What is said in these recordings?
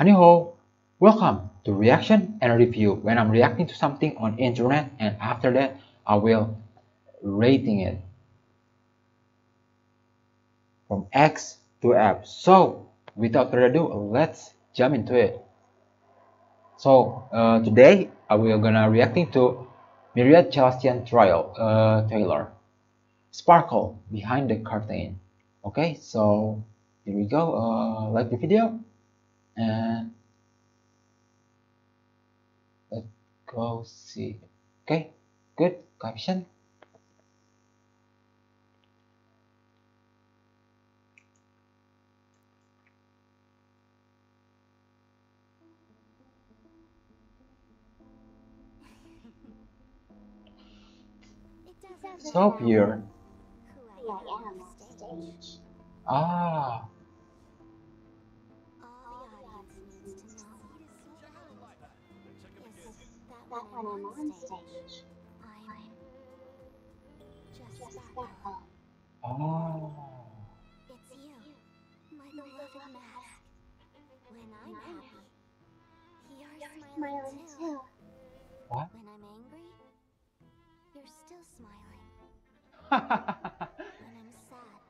Honeyho, welcome to reaction and review when I'm reacting to something on internet and after that I will rating it from X to F. So without further ado, let's jump into it. So uh, today I will gonna reacting to Myriad Celestia Trial uh, Taylor Sparkle behind the curtain. Okay, so here we go. Uh, like the video and let's go see. Okay, good caption. So pure. who I am on stage. Ah, that that when when I'm I'm on on stage, stage, I'm just just Sparkle. sparkle. oh, It's you, my beloved mask. When I'm happy, you're You're smiling smiling too. too. what? When I'm angry, you're still smiling. When I'm sad,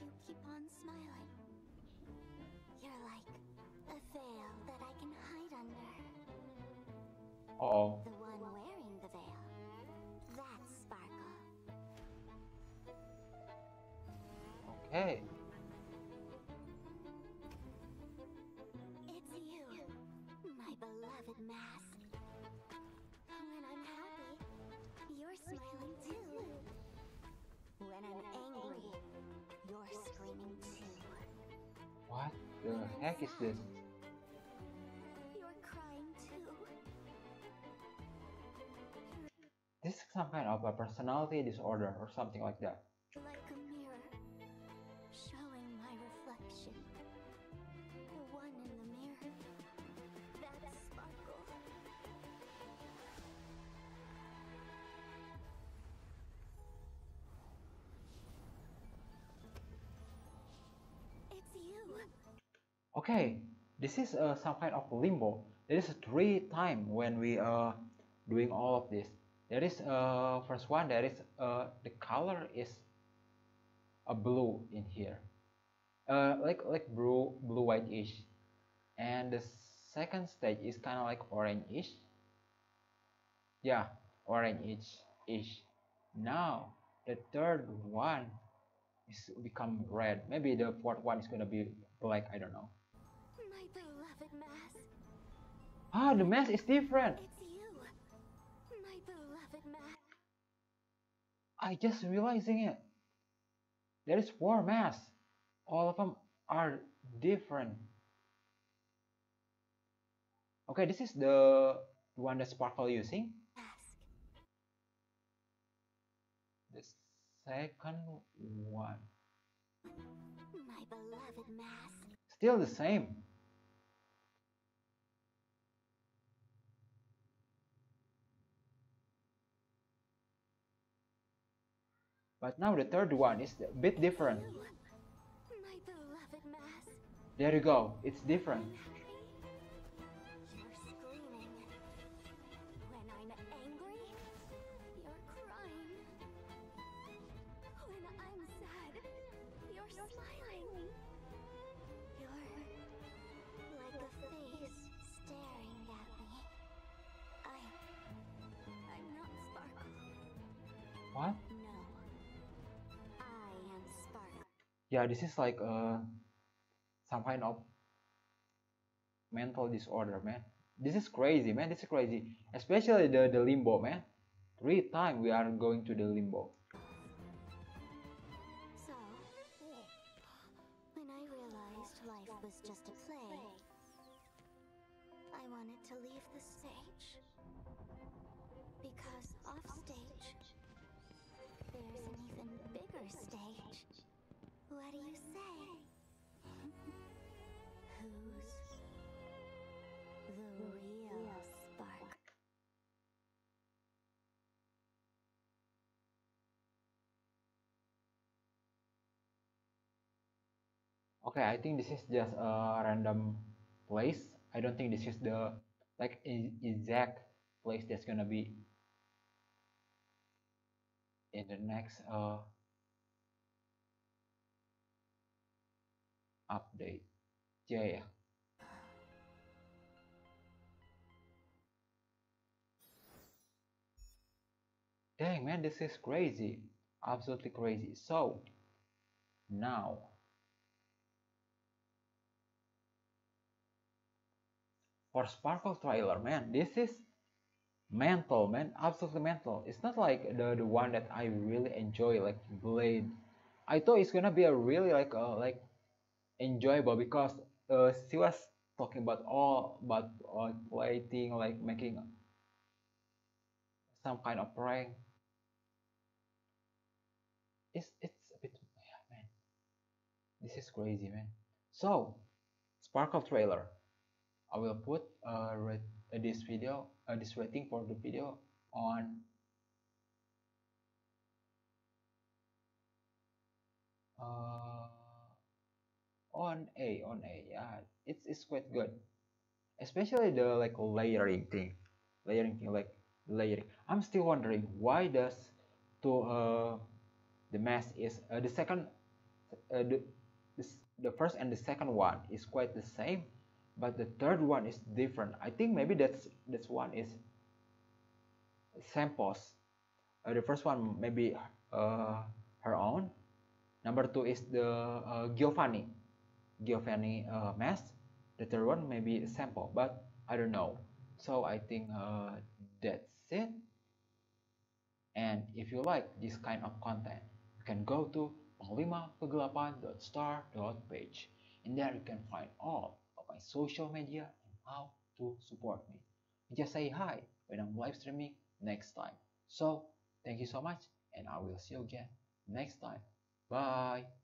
you keep on smiling. You're like oh, The one wearing the veil. That's Sparkle. okay. It's you, my beloved mask. When I'm happy, you're smiling too. When I'm angry, you're screaming too. What the heck is this? This is some kind of a personality disorder or something like that. Like a mirror, showing my reflection. The one in the mirror, that's Sparkle. It's you. Okay, this is uh, some kind of limbo. There is three time when we are doing all of this. There is uh, first one. There is uh, the color is a blue in here, uh, like like blue blue white-ish, and the second stage is kind of like orange-ish. Yeah, orange-ish ish. Now the third one is become red. Maybe the fourth one is gonna be black. I don't know. My beloved mask. Ah, the mask is different. It's I just realizing it. There is four masks. All of them are different. Okay, this is the one that Sparkle using. The second one. My beloved mask. Still the same. But now the third one is a bit different. My beloved mask. There you go. It's different. You're Yeah, this is like uh some kind of mental disorder, man. This is crazy, man. This is crazy. Especially the the limbo, man. Three times we are going to the limbo. So, when I realized life was just a play, I wanted to leave the stage. Because off stage, there's an even bigger stage. What do you say? Who's the real spark? okay I think this is just a random place I don't think this is the like exact place that's gonna be in the next uh, update. dang man this is crazy. Absolutely crazy. So now. For sparkle trailer man this is mental man. Absolutely mental. It's not like the the one that i really enjoy like blade. I thought it's gonna be a really like a like enjoyable because uh, she was talking about all about uh, like making some kind of prank. It's it's a bit yeah, man. This is crazy man. So sparkle trailer. I will put uh, uh this video uh, this rating for the video on uh, on a on a yeah it's it's quite good. Especially the like layering thing layering thing like layering. I'm still wondering why does to uh the mass is uh, the second uh, the the first and the second one is quite the same but the third one is different. I think maybe that's this one is samples. Uh, the first one maybe uh, her own. Number two is the uh, giovanni giovanni uh, mask the third one maybe a sample but i don't know so i think uh, that's it and if you like this kind of content you can go to panglima.star.page. and there you can find all of my social media and how to support me. Just say hi when I'm live streaming next time. So thank you so much and I will see you again next time. Bye.